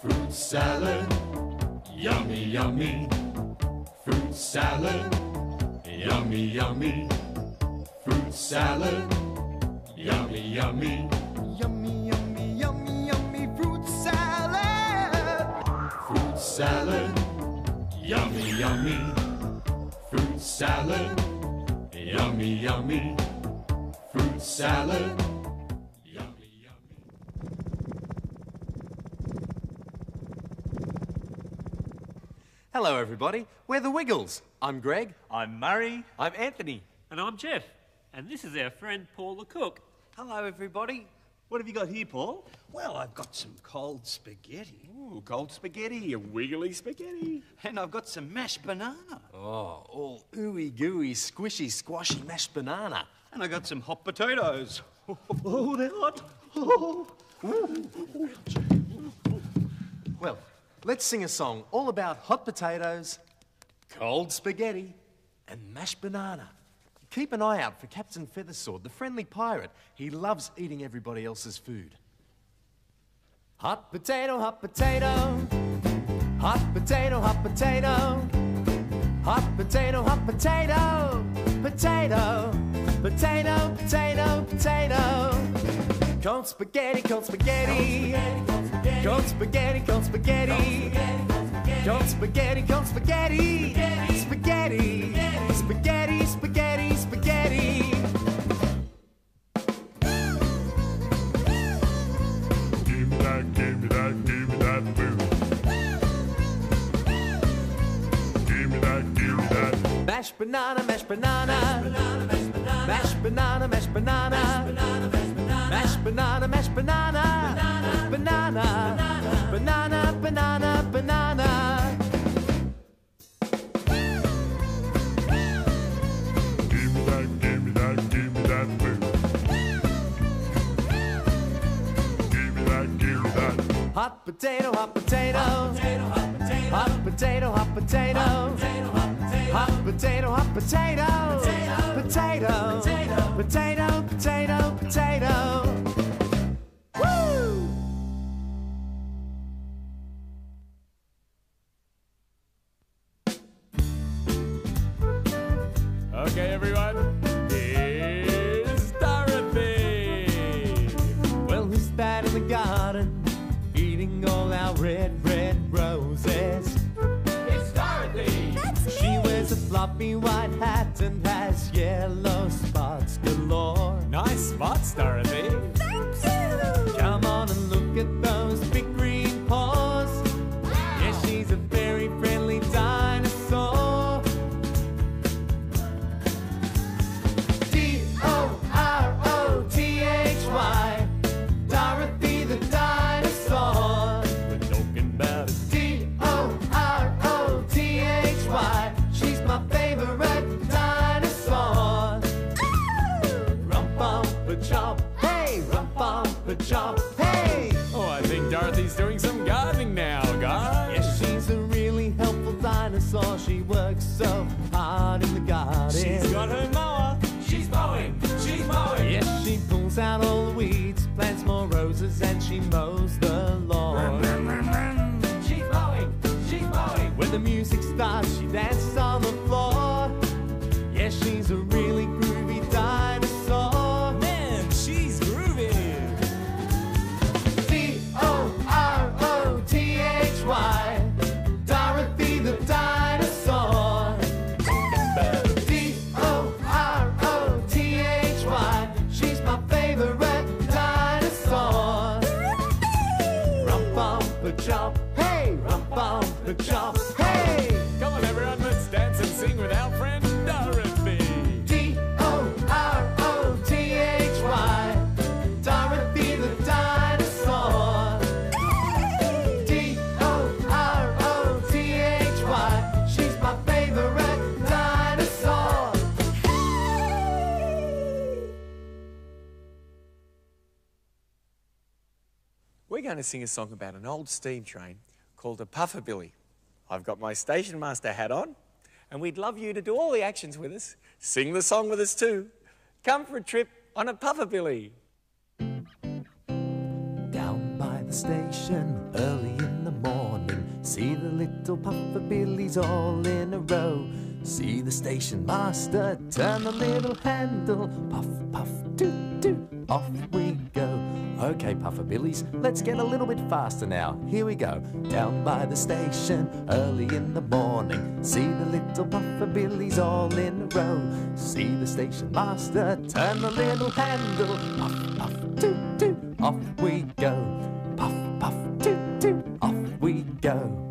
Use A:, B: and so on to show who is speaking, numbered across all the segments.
A: Fruit salad, yummy, yummy. Fruit salad, yummy, yummy. Fruit salad, yummy, yummy.
B: Yummy, yummy, yummy, yummy fruit salad.
A: Fruit salad, yummy, yummy. Fruit salad, yummy, yummy. Fruit salad,
C: Hello, everybody. We're the Wiggles. I'm Greg.
D: I'm Murray.
C: I'm Anthony.
E: And I'm Jeff. And this is our friend Paul the cook.
D: Hello, everybody. What have you got here, Paul?
F: Well, I've got some cold spaghetti.
D: Ooh, cold spaghetti, a wiggly spaghetti.
F: And I've got some mashed banana.
C: Oh, all ooey gooey, squishy, squashy mashed banana.
F: And I got some hot potatoes.
D: Oh, they're hot.
C: Well, let's sing a song all about hot potatoes, cold spaghetti, and mashed banana. Keep an eye out for Captain Feathersword, the friendly pirate. He loves eating everybody else's food. Hot potato, hot potato. Hot potato, hot potato. Hot potato, hot potato. Potato, potato, potato, potato. Cold spaghetti, cold spaghetti. Cold spaghetti, cold spaghetti. Cold spaghetti, cold spaghetti. Spaghetti, spaghetti, spaghetti, spaghetti.
A: Give me that, give me that, give me that food. Give me that, give me that.
C: Mashed banana, mashed banana. Mashed banana, mashed banana. Mashed banana, mashed banana. Banana, mashed banana, banana, banana. Banana, banana. banana.
A: Give me that, give me that, give me that food. Give me that, give me that.
C: Hot potato, hot potato. Hot potato, hot potato. Hot potato, hot potato. Potato, potato, potato, hot potato. Potato, potato, potato, potato, potato. Woo!
D: Okay, everyone. Here's Dorothy.
C: Well, who's that in the garden? Eating all our red, red roses. A white hat and has yellow spots galore.
D: Nice spots, Dorothy.
C: Chomp, hey.
D: Oh, I think Dorothy's doing some gardening now, guys.
C: Yes, she's a really helpful dinosaur. She works so hard in the garden.
D: She's got her mower. She's mowing. She's mowing.
C: Yes, she pulls out all bump hey.
D: Come on, everyone, let's dance and sing with our friend Dorothy.
C: D O R O T H Y. Dorothy the dinosaur. D O R O T H Y. She's my favorite dinosaur.
G: We're going to sing a song about an old steam train called a pufferbilly. I've got my station master hat on, and we'd love you to do all the actions with us. Sing the song with us too. Come for a trip on a pufferbilly.
C: Down by the station early in the morning. See the little puffer billies all in a row. See the station master turn the little handle. Puff, puff, toot, toot, off we. Okay, puffer billies, let's get a little bit faster now. Here we go. Down by the station early in the morning. See the little puffer billies all in a row. See the station master turn the little handle. Puff, puff, toot, toot, off we go. Puff, puff, toot, toot, off we go.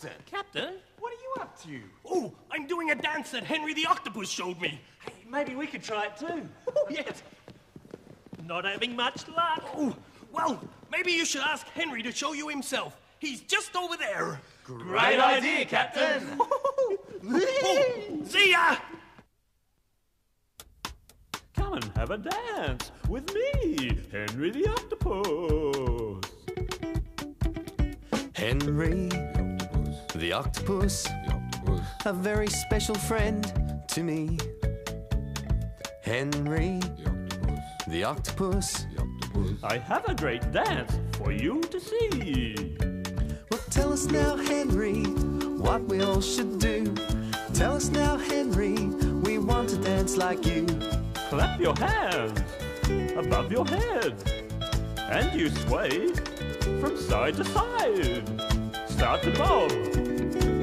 H: Captain, Captain,
C: Captain?
H: what are you up to?
I: Oh, I'm doing a dance that Henry the Octopus showed me.
H: Hey, maybe we could try it too.
I: Oh, yes.
E: Not having much luck.
I: Oh, well, maybe you should ask Henry to show you himself. He's just over there.
H: Great idea, Captain.
I: Oh, oh, see ya!
E: Come and have a dance with me, Henry the Octopus.
C: Henry, the octopus, a very special friend to me. Henry, the octopus.
E: I have a great dance for you to see.
C: Well, tell us now, Henry, what we all should do. Tell us now, Henry, we want to dance like you.
E: Clap your hands above your head, and you sway from side to side. Start to bob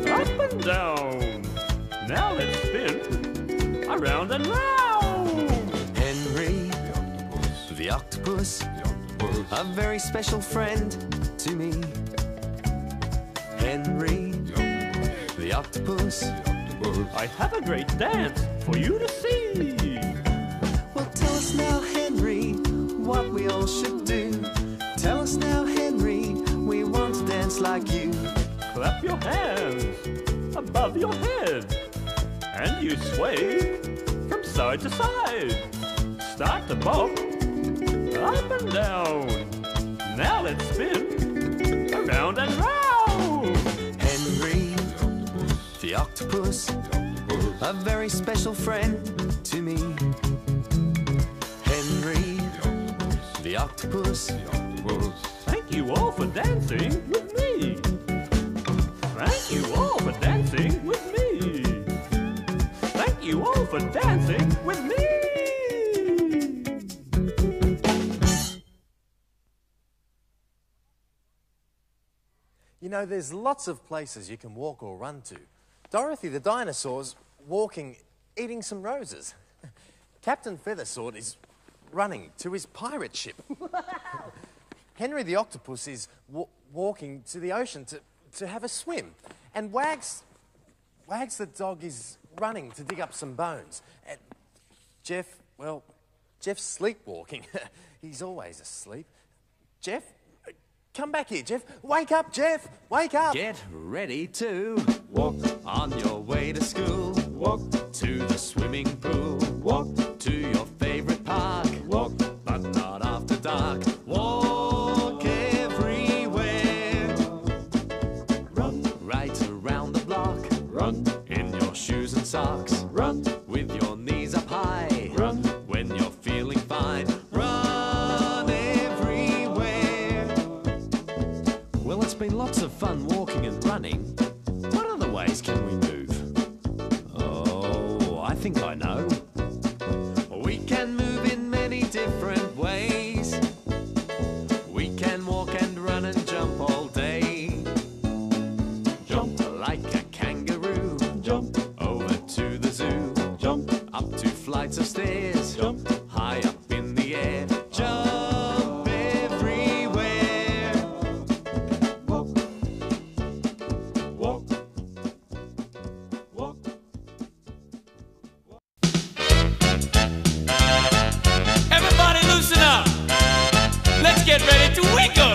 E: up and down. Now let's spin around and round.
C: Henry, the octopus, a very special friend to me. Henry, the octopus.
E: I have a great dance for you to see.
C: Well, tell us now, Henry, what we all should do. Tell us now, Henry, we want to dance like you.
E: Clap your hands above your head, and you sway from side to side. Start to bob up and down. Now let's spin around and round.
C: Henry, the octopus, a very special friend to me. Henry, the octopus.
E: Thank you all for dancing. Thank you all for dancing with me. Thank you all for dancing with me.
C: You know, there's lots of places you can walk or run to. Dorothy the dinosaur's walking, eating some roses. Captain Feathersword is running to his pirate ship. Henry the octopus is wa- walking to the ocean to, to have a swim. And Wags, Wags the dog is running to dig up some bones. And Jeff, well, Jeff's sleepwalking. He's always asleep. Jeff, come back here, Jeff. Wake up, Jeff. Wake up.
J: Get ready to walk on your way to school. Walk to the swimming pool. Been lots of fun walking and running. What other ways can we move? Oh, I think I know.
D: Everybody loosen up.